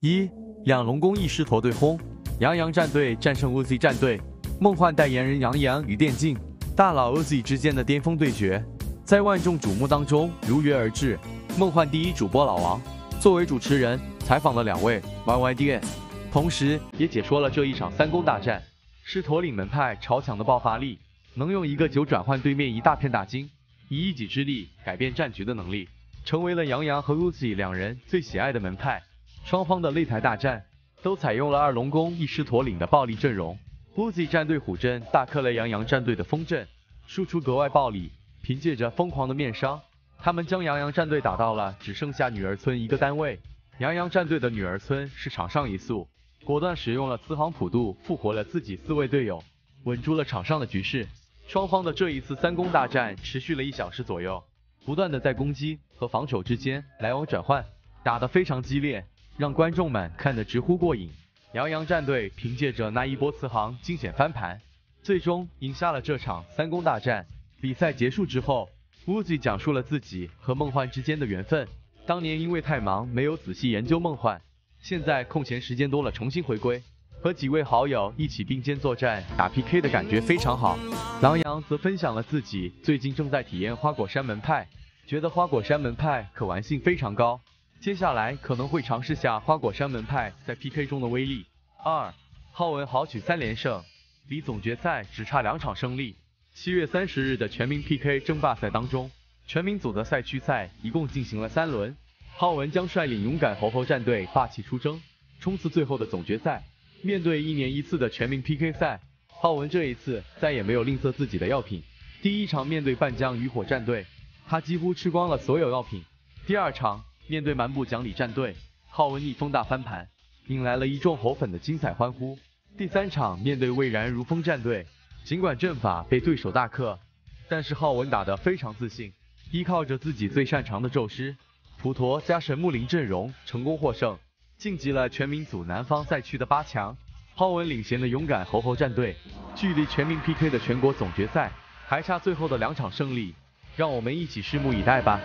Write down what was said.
一两龙宫一狮驼对轰，杨洋战队战胜 OZ 战队，梦幻代言人杨洋与电竞大佬 OZ 之间的巅峰对决，在万众瞩目当中如约而至。梦幻第一主播老王作为主持人采访了两位 YYDS，同时也解说了这一场三公大战。狮驼岭门派超强的爆发力，能用一个九转换对面一大片大金，以一己之力改变战局的能力，成为了杨洋和 OZ 两人最喜爱的门派。双方的擂台大战都采用了二龙宫一狮驼岭的暴力阵容，Uzi 战队虎阵大克了杨洋战队的风阵，输出格外暴力。凭借着疯狂的面伤，他们将杨洋战队打到了只剩下女儿村一个单位。杨洋战队的女儿村是场上一速，果断使用了慈航普渡复活了自己四位队友，稳住了场上的局势。双方的这一次三攻大战持续了一小时左右，不断的在攻击和防守之间来往转换，打得非常激烈。让观众们看得直呼过瘾。杨洋战队凭借着那一波慈航惊险翻盘，最终赢下了这场三公大战。比赛结束之后，Wuzi 讲述了自己和梦幻之间的缘分。当年因为太忙，没有仔细研究梦幻，现在空闲时间多了，重新回归，和几位好友一起并肩作战打 PK 的感觉非常好。狼羊则分享了自己最近正在体验花果山门派，觉得花果山门派可玩性非常高。接下来可能会尝试下花果山门派在 PK 中的威力。二，浩文豪取三连胜，离总决赛只差两场胜利。七月三十日的全民 PK 争霸赛当中，全民组的赛区赛一共进行了三轮，浩文将率领勇敢猴猴战队霸气出征，冲刺最后的总决赛。面对一年一次的全民 PK 赛，浩文这一次再也没有吝啬自己的药品。第一场面对半江渔火战队，他几乎吃光了所有药品。第二场。面对蛮不讲理战队，浩文逆风大翻盘，引来了一众猴粉的精彩欢呼。第三场面对蔚然如风战队，尽管阵法被对手大克，但是浩文打得非常自信，依靠着自己最擅长的宙师、普陀加神木林阵容，成功获胜，晋级了全民组南方赛区的八强。浩文领衔的勇敢猴猴战队，距离全民 PK 的全国总决赛还差最后的两场胜利，让我们一起拭目以待吧。